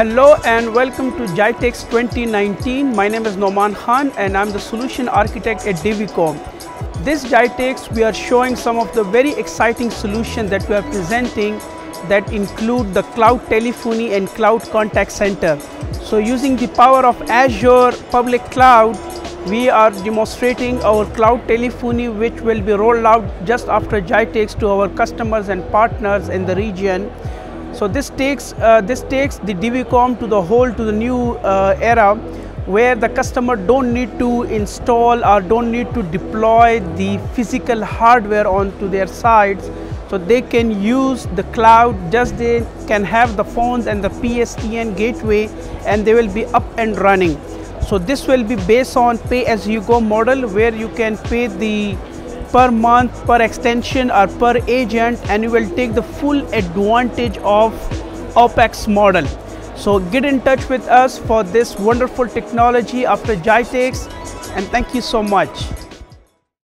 Hello and welcome to GITEX 2019. My name is Numan Khan and I'm the solution architect at DVCOM. This GITEX we are showing some of the very exciting solutions that we are presenting that include the cloud telephony and cloud contact center. So using the power of Azure public cloud, we are demonstrating our cloud telephony which will be rolled out just after GITEX to our customers and partners in the region. So this takes, uh, this takes the DVCOM to the whole to the new uh, era where the customer don't need to install or don't need to deploy the physical hardware onto their sites. So they can use the cloud just they can have the phones and the PSTN gateway and they will be up and running. So this will be based on pay as you go model where you can pay the per month per extension or per agent and you will take the full advantage of OPEX model so get in touch with us for this wonderful technology after GITEX and thank you so much.